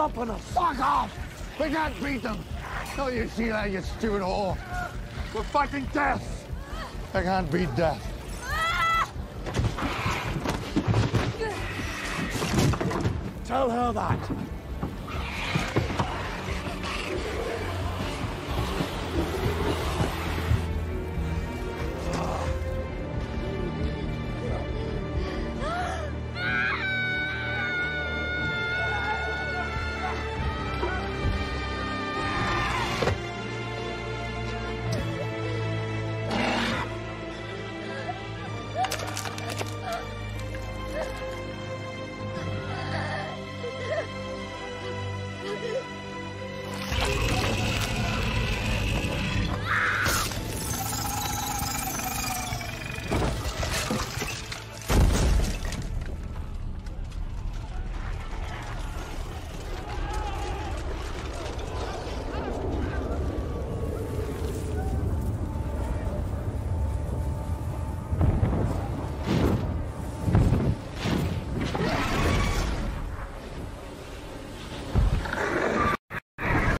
up on us. Fuck off! We can't beat them! No, you see that, you stupid whore. We're fighting death! I can't beat death. Tell her that.